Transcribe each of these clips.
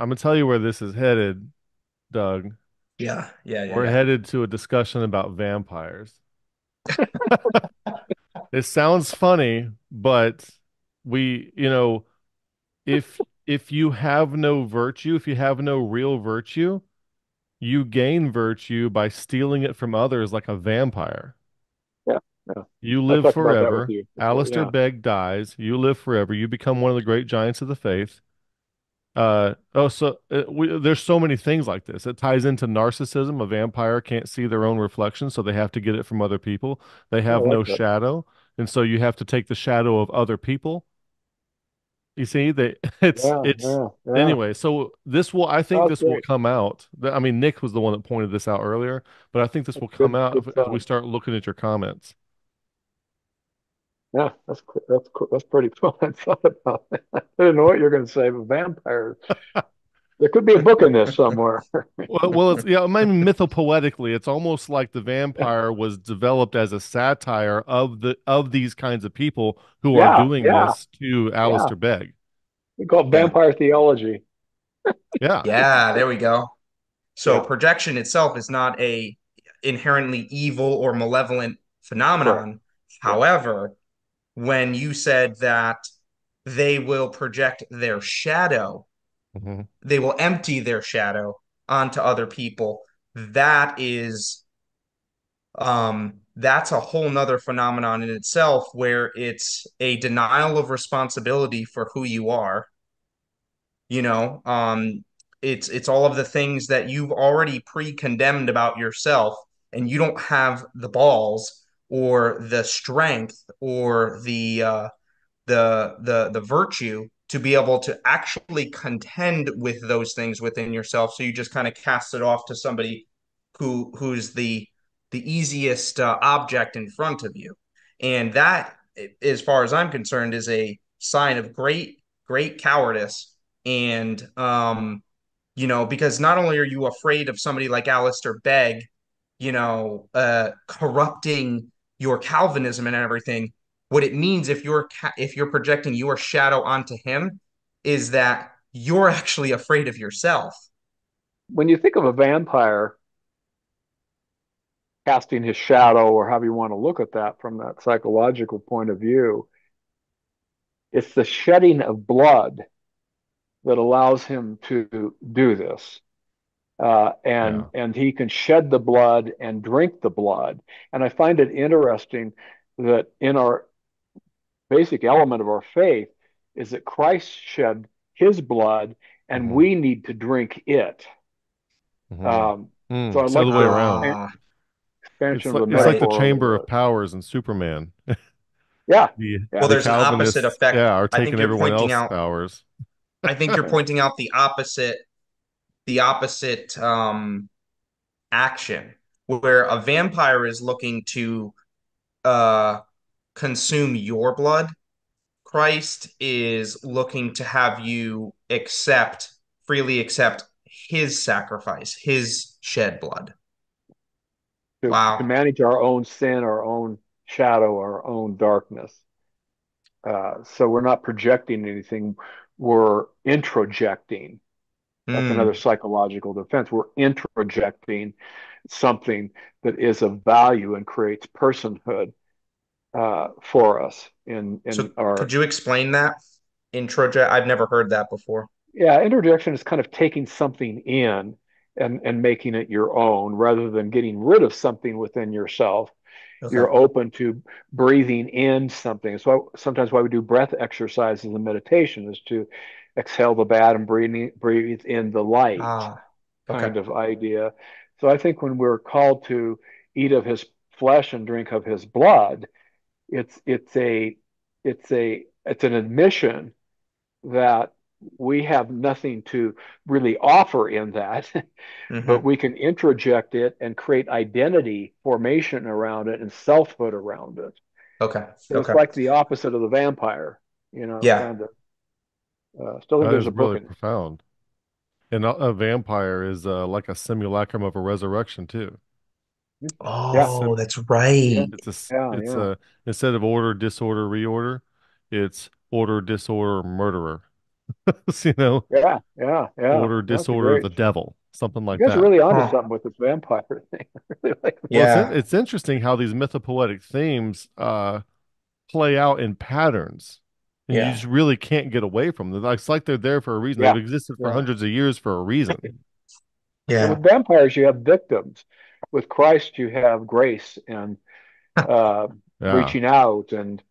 I'm gonna tell you where this is headed, Doug. Yeah, yeah, yeah. We're yeah. headed to a discussion about vampires. It sounds funny, but we, you know, if if you have no virtue, if you have no real virtue, you gain virtue by stealing it from others like a vampire. Yeah, yeah. You live talked about that with forever. you. Alistair Yeah. Begg dies. You live forever. You become one of the great giants of the faith. Uh, oh, so uh, we, there's so many things like this. It ties into narcissism. A vampire can't see their own reflection, so they have to get it from other people. They have like no that. shadow, and so you have to take the shadow of other people. You see, they it's Yeah, it's yeah, yeah. anyway. So this will, I think, this will come out. I mean, Nick was the one that pointed this out earlier, but I think this will come out as we start looking at your comments. Yeah, that's. That's. That's pretty cool. I thought about that. I didn't know what you were going to say, but vampires. There could be a book in this somewhere. Well, well, it's yeah, maybe mythopoetically, it's almost like the vampire was developed as a satire of the of these kinds of people who are doing yeah, this to yeah. Alistair Begg. We call it Yeah. vampire theology. Yeah, Yeah, there we go. So Yeah, projection itself is not a inherently evil or malevolent phenomenon. Correct. However, when you said that they will project their shadow, Mhm. they will empty their shadow onto other people, that is um that's a whole nother phenomenon in itself where it's a denial of responsibility for who you are you know um it's it's all of the things that you've already pre-condemned about yourself and you don't have the balls or the strength or the uh the the the virtue to be able to actually contend with those things within yourself. So you just kind of cast it off to somebody who who's the the easiest uh, object in front of you. And that as far as i'm concerned is a sign of great great cowardice. And um you know because not only are you afraid of somebody like Alistair Begg you know uh corrupting your calvinism and everything what it means if you're if you're projecting your shadow onto him is that you're actually afraid of yourself When you think of a vampire casting his shadow, or however you want to look at that from that psychological point of view, it's the shedding of blood that allows him to do this. Uh, and yeah, and he can shed the blood and drink the blood. And I find it interesting that in our basic element of our faith is that Christ shed his blood and hmm we need to drink it. hmm Um, so Mm, I it's the like way the around. expan- expansion It's of like the it's like the right metaphor a little Chamber of. Powers in Superman. Yeah, The well the there's an opposite effect yeah, are i think taking you're everyone pointing else's out powers. i think you're pointing out the opposite the opposite um action where a vampire is looking to uh consume your blood Christ is looking to have you accept, freely accept his sacrifice, his shed blood. to to manage our own sin, our own shadow, our own darkness. Uh, so we're not projecting anything, we're introjecting. That's another Hmm. psychological defense. We're introjecting something that is of value and creates personhood uh, for us in in So our could you explain that? Introject. I've never heard that before. yeah introjection is kind of taking something in and and making it your own rather than getting rid of something within yourself Okay. you're open to breathing in something so sometimes why we do breath exercises and meditation is to exhale the bad and breathe breathe in the light Ah, okay. kind of idea so i think when we're called to eat of his flesh and drink of his blood it's it's a it's a it's an admission that we have nothing to really offer in that, but hmm we can introject it and create identity formation around it and selfhood around it. Okay. So it's like the opposite of the vampire, you know, Yeah. kind of. Uh, still think That there's is a book really in profound. And a, a vampire is uh, like a simulacrum of a resurrection too. Oh, sim that's right. it's a s- yeah, it's yeah. a instead of order, disorder, reorder, it's order, disorder, murderer. you know, Yeah, yeah, yeah. order, That's disorder, great. the devil, something You like guys are that. really onto Huh. something with this vampire thing. I really like Well, it's, Yeah. it's interesting how these mythopoetic themes uh, play out in patterns, and you just really can't get away from them. It's like they're there for a reason. Yeah. They've existed for Yeah. hundreds of years for a reason. And Yeah. with vampires, you have victims. With Christ, you have grace and uh, Yeah. reaching out, and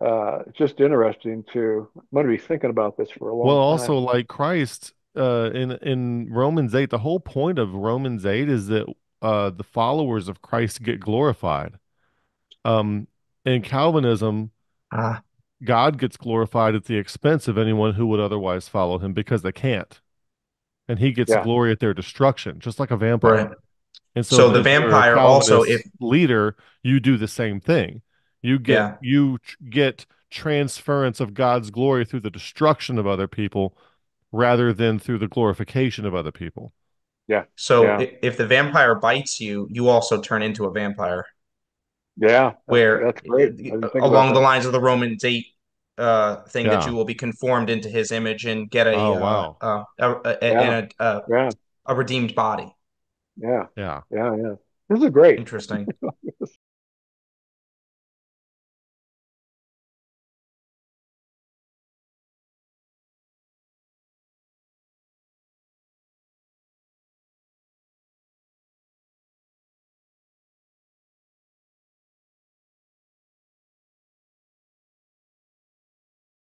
uh, it's just interesting to. I'm going to be thinking about this for a long Well, time. also like Christ, uh, in in Romans eight, the whole point of Romans eight is that uh, the followers of Christ get glorified. Um, in Calvinism, Ah, God gets glorified at the expense of anyone who would otherwise follow him because they can't. And he gets Yeah. glory at their destruction, just like a vampire. right. And So so, the if you're a vampire also, Calvinist leader, you do the same thing. You get Yeah. you tr- get transference of God's glory through the destruction of other people rather than through the glorification of other people. So Yeah. i- if the vampire bites you, you also turn into a vampire. Yeah, that's, Where that's great. I didn't think along the that. lines of the Romans eight uh, thing that you will be conformed into His image and get a Oh, uh, wow. uh, a, a, a- Yeah. and a, a, Yeah, a redeemed body. yeah, Yeah. yeah, yeah. This is great. Interesting.